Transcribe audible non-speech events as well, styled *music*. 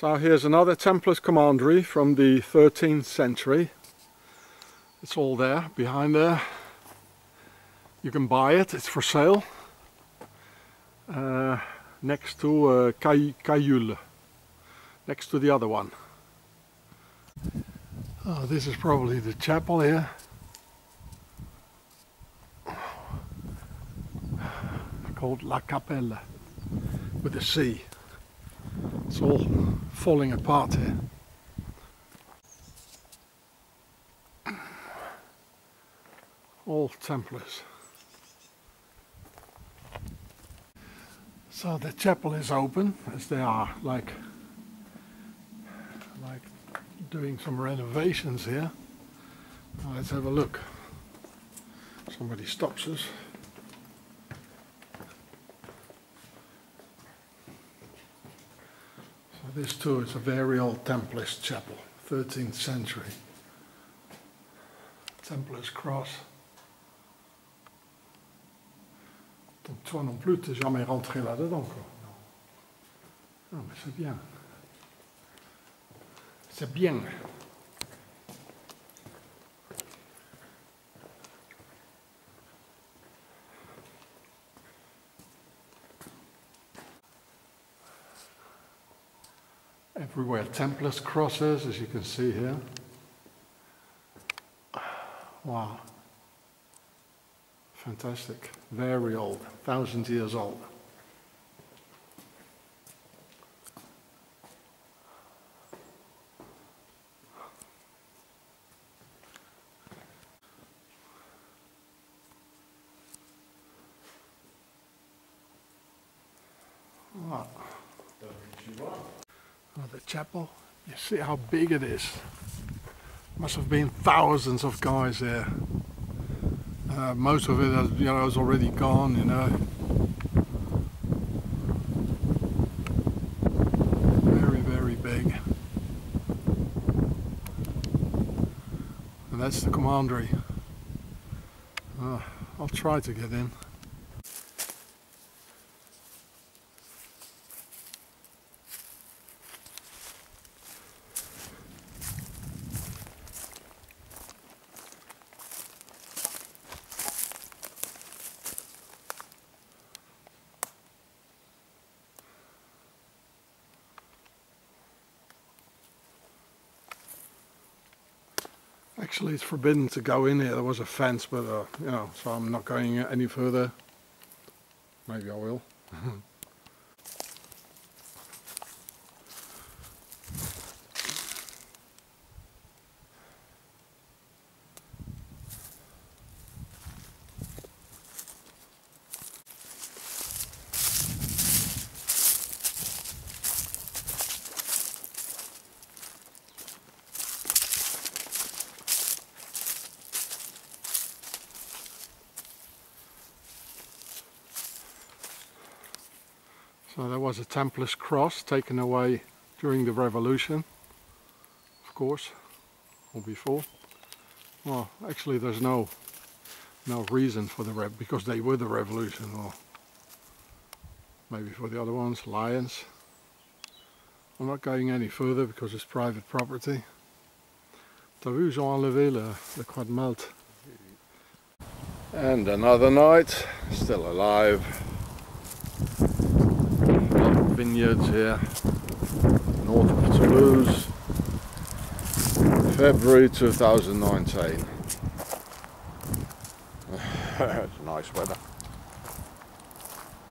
So here's another Templars commandery from the 13th century. It's all there, behind there. You can buy it, it's for sale. Uh, next to uh, Cailleul, next to the other one. Oh, this is probably the chapel here. Called La Capelle, with the sea. It's all falling apart here. All Templars. So the chapel is open as they are like like doing some renovations here. Now let's have a look. Somebody stops us. This too is a very old Templars chapel, 13th century. Templars cross. Donc toi non plus, t'es jamais rentré là-dedans quoi. Non. non mais c'est bien. C'est bien. Everywhere Templars crosses, as you can see here. Wow. Fantastic. Very old. Thousand years old. Wow. Oh, the chapel. You see how big it is. Must have been thousands of guys there. Uh, most of it, has, you know, is already gone. You know. Very, very big. And that's the commandery. Uh, I'll try to get in. Actually, it's forbidden to go in here. There was a fence, but uh, you know, so I'm not going any further. Maybe I will. *laughs* So there was a Templars cross taken away during the revolution, of course, or before. Well, actually there's no no reason for the rev because they were the revolution, or maybe for the other ones, lions. I'm not going any further because it's private property. T'as vu, ils ont enlevé le, le Malte. And another night, still alive vineyards here, north of Toulouse, February 2019. *sighs* it's nice weather.